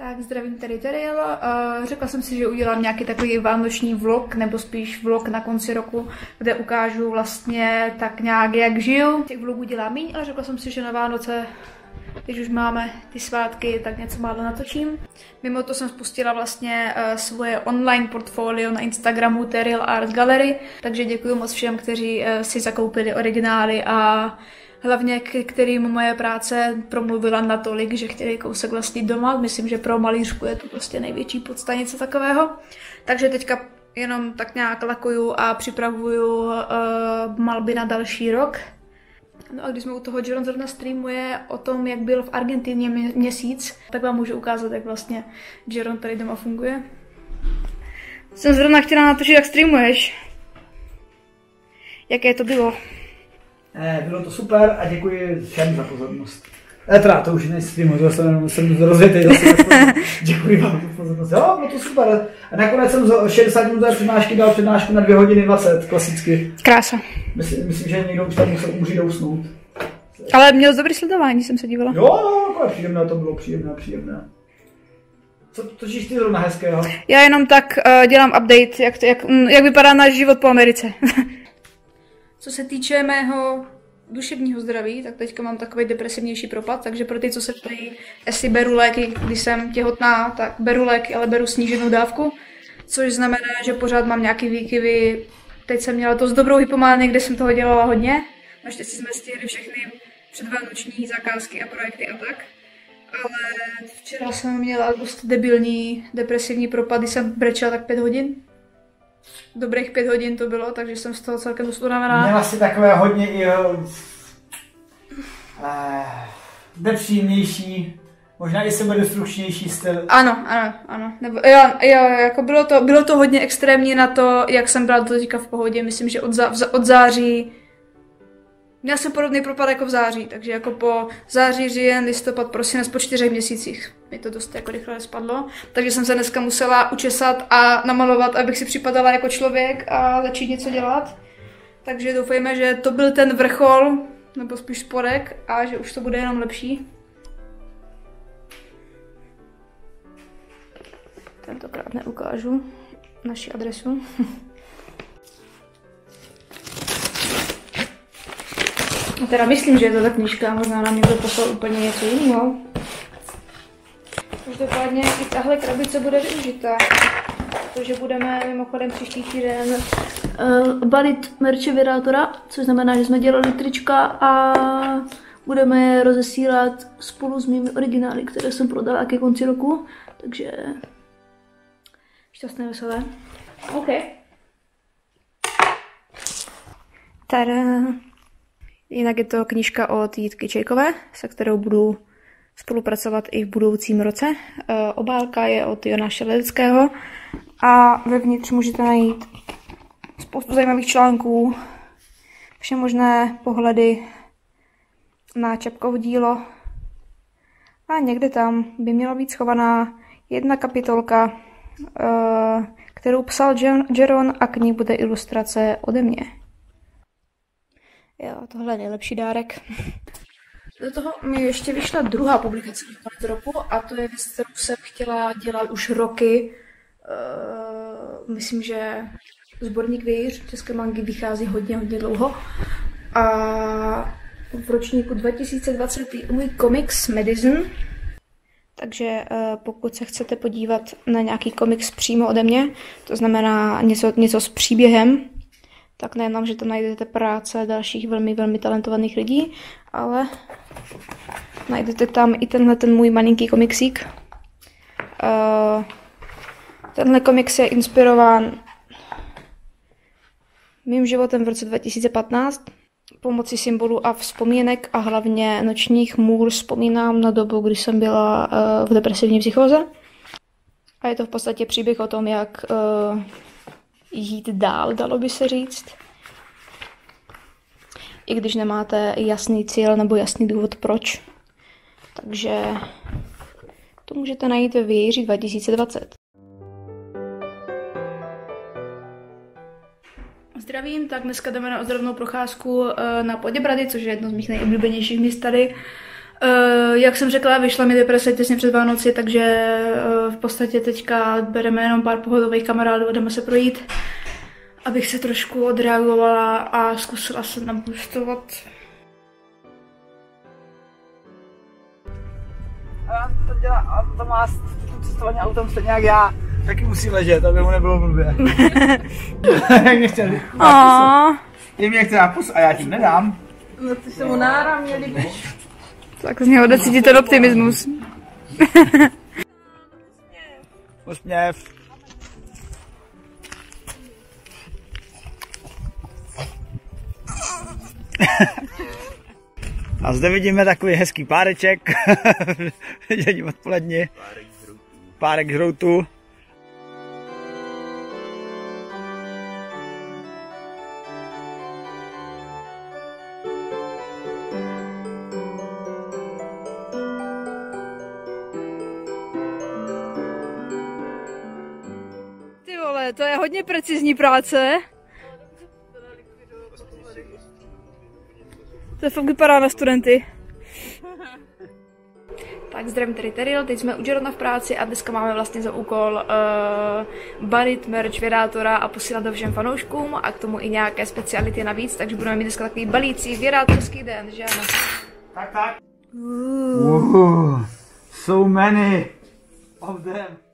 Tak zdravím tady Teriel. Uh, řekla jsem si, že udělám nějaký takový vánoční vlog, nebo spíš vlog na konci roku, kde ukážu vlastně tak nějak, jak žiju. Těch vlogů dělám méně, ale řekla jsem si, že na Vánoce když už máme ty svátky, tak něco málo natočím. Mimo to jsem spustila vlastně uh, svoje online portfolio na Instagramu Teriel Art Gallery, takže děkuji moc všem, kteří uh, si zakoupili originály a hlavně k kterým moje práce promluvila natolik, že chtěli kousek vlastnit doma. Myslím, že pro malířku je to prostě největší podsta něco takového. Takže teďka jenom tak nějak lakuju a připravuju uh, malby na další rok. No a když jsme u toho, Jeron zrovna streamuje o tom, jak byl v Argentině měsíc, tak vám můžu ukázat, jak vlastně Jeron tady doma funguje. Jsem zrovna chtěla natočit, jak streamuješ. Jaké to bylo? Eh, bylo to super a děkuji všem za pozornost. E, teda, to už nestreamu, to jsem, jsem rozvětej děkuji vám za pozornost. Jo, bylo to super. A nakonec jsem z 60 minut přednášky dal přednášku na 2 hodiny 20, klasicky. Krása. Myslím, myslím že někdo už tam musel umřít dousnout. Ale měl dobrý sledování, jsem se dívala. Jo, no, ale příjemné to bylo, příjemné, příjemné. Co točíš ty zrovna hezkého? Já jenom tak uh, dělám update, jak, jak, jak vypadá náš život po Americe. Co se týče mého duševního zdraví, tak teďka mám takový depresivnější propad, takže pro ty, co se ptají, jestli beru léky, když jsem těhotná, tak beru léky, ale beru sníženou dávku, což znamená, že pořád mám nějaký výkyvy. Teď jsem měla to s dobrou hypomány, kde jsem toho dělala hodně. Naštěstí jsme stihli všechny předvánoční zakázky a projekty a tak. Ale včera jsem měla dost debilní depresivní propad, když jsem brečela tak pět hodin dobrých pět hodin to bylo, takže jsem z toho celkem dost unavená. Měla si takové hodně i uh, nepříjemnější, možná i sebedestrukčnější styl. Ano, ano, ano. Nebo, jo, jo, jako bylo to, bylo to hodně extrémní na to, jak jsem byla do teďka v pohodě. Myslím, že od, zá, od září Měl jsem podobný propad jako v září, takže jako po září, říjen, listopad, prosinec, po čtyřech měsících mi to dost jako rychle spadlo. Takže jsem se dneska musela učesat a namalovat, abych si připadala jako člověk a začít něco dělat. Takže doufejme, že to byl ten vrchol, nebo spíš spodek a že už to bude jenom lepší. Tentokrát neukážu naši adresu. teda myslím, že je to ta knižka, možná nám někdo poslal úplně něco jiného. Každopádně i tahle krabice bude využitá, protože budeme mimochodem příští týden uh, balit merče Virátora, což znamená, že jsme dělali trička a budeme je rozesílat spolu s mými originály, které jsem prodala ke konci roku, takže šťastné veselé. OK. Tada. Jinak je to knížka od Jitky Čejkové, se kterou budu spolupracovat i v budoucím roce. E, obálka je od Jona Šeleckého a vevnitř můžete najít spoustu zajímavých článků, vše možné pohledy na Čapkovo dílo. A někde tam by měla být schovaná jedna kapitolka, e, kterou psal Jeron a k ní bude ilustrace ode mě. Jo, tohle je nejlepší dárek. Do toho mi ještě vyšla druhá publikace na roku a to je věc, kterou jsem chtěla dělat už roky. Uh, myslím, že sborník Vějíř České mangy vychází hodně, hodně dlouho. A v ročníku 2020 můj komiks Medicine. Takže uh, pokud se chcete podívat na nějaký komiks přímo ode mě, to znamená něco, něco s příběhem, tak nejenom, že tam najdete práce dalších velmi, velmi talentovaných lidí, ale najdete tam i tenhle ten můj malinký komiksík. Uh, tenhle komiks je inspirován mým životem v roce 2015. Pomocí symbolů a vzpomínek a hlavně nočních můr vzpomínám na dobu, kdy jsem byla uh, v depresivní psychóze. A je to v podstatě příběh o tom, jak uh, jít dál, dalo by se říct. I když nemáte jasný cíl nebo jasný důvod proč. Takže to můžete najít ve Vějíři 2020. Zdravím, tak dneska jdeme na ozdravnou procházku eh, na Poděbrady, což je jedno z mých nejoblíbenějších míst tady. Uh, jak jsem řekla, vyšla mi deprese těsně před Vánoci, takže uh, v podstatě teďka bereme jenom pár pohodových kamarádů a jdeme se projít, abych se trošku odreagovala a zkusila se nabustovat. A to dělá, a to má cestování autem stejně jak já. Taky musí ležet, aby mu nebylo blbě. Jak mě chtěl. Je mě pus a já ti nedám. No ty se mu nára měli. Tak z něho jde ten optimismus. Usměv. A zde vidíme takový hezký páreček. Vidění odpolední. Párek žroutu. To je hodně precizní práce. To fakt vypadá na studenty. Tak zdravím tady Teril, teď jsme u Jerona v práci a dneska máme vlastně za úkol uh, barit merch vědátora a posílat to všem fanouškům a k tomu i nějaké speciality navíc, takže budeme mít dneska takový balící vědátorský den, že ano? Tak, tak. Uh, so many of them.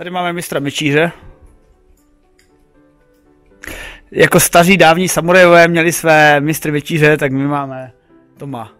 Tady máme mistra mečíře. Jako staří dávní samurajové měli své mistry večíře, tak my máme Toma.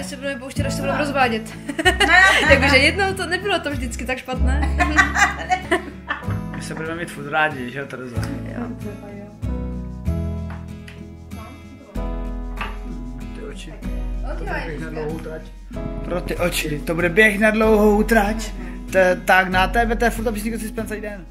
Které se budeme pouštět, až se budeme rozvádět. Jakože jednou to nebylo to vždycky tak špatné. My se budeme mít furt rádi, že Tereza? Ty oči. Běh na dlouhou trať. Pro ty oči, to bude běh na dlouhou trať. Tak na tebe, to je furt co si celý den.